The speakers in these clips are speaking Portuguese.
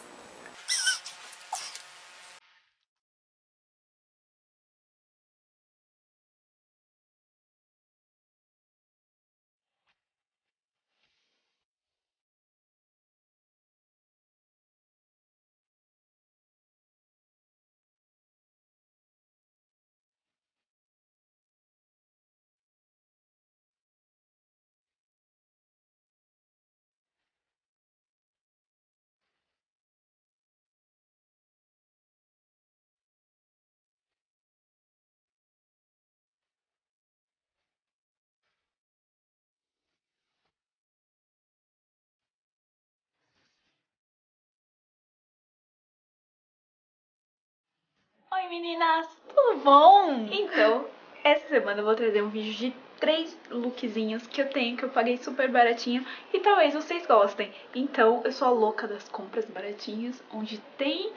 ます。Oi meninas, tudo bom? Então, essa semana eu vou trazer um vídeo de três lookzinhos que eu tenho, que eu paguei super baratinho e talvez vocês gostem. Então, eu sou a louca das compras baratinhas, onde tem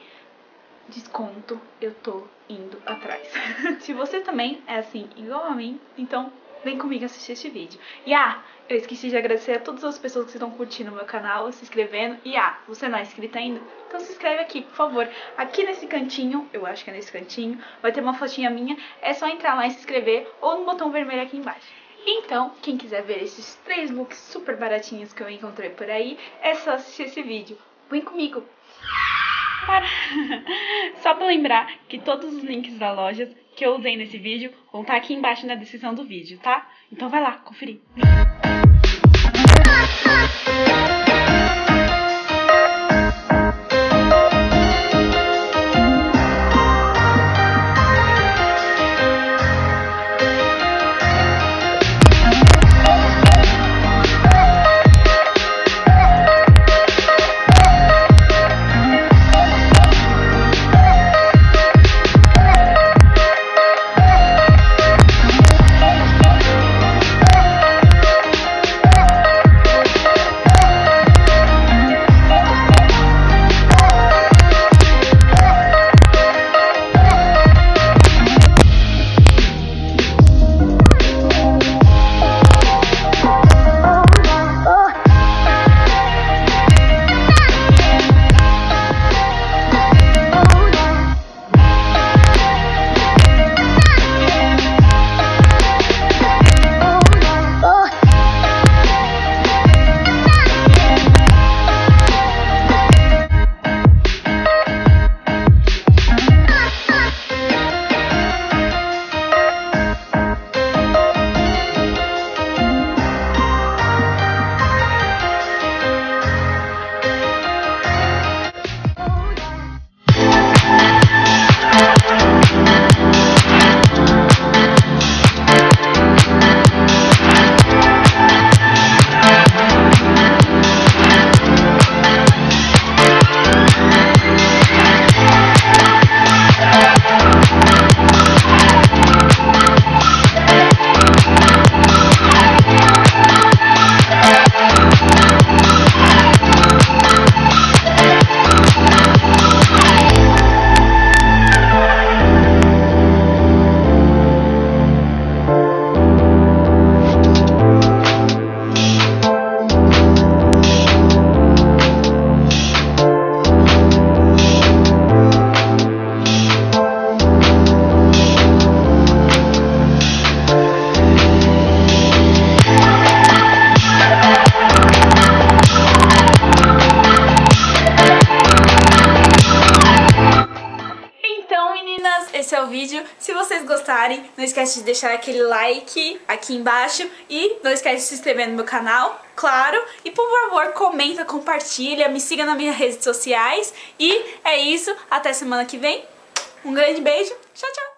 desconto, eu tô indo atrás. Se você também é assim, igual a mim, então vem comigo assistir este vídeo. E ah, eu esqueci de agradecer a todas as pessoas que estão curtindo o meu canal, se inscrevendo. E ah, você não é inscrito ainda? Então se inscreve aqui, por favor. Aqui nesse cantinho, eu acho que é nesse cantinho, vai ter uma fotinha minha. É só entrar lá e se inscrever ou no botão vermelho aqui embaixo. Então, quem quiser ver esses três looks super baratinhos que eu encontrei por aí, é só assistir esse vídeo. Vem comigo! Para. Só para lembrar que todos os links da loja que eu usei nesse vídeo vão estar aqui embaixo na descrição do vídeo, tá? Então vai lá, conferir. Esse é o vídeo. Se vocês gostarem, não esquece de deixar aquele like aqui embaixo e não esquece de se inscrever no meu canal, claro. E por favor, comenta, compartilha, me siga nas minhas redes sociais. E é isso, até semana que vem. Um grande beijo, tchau, tchau!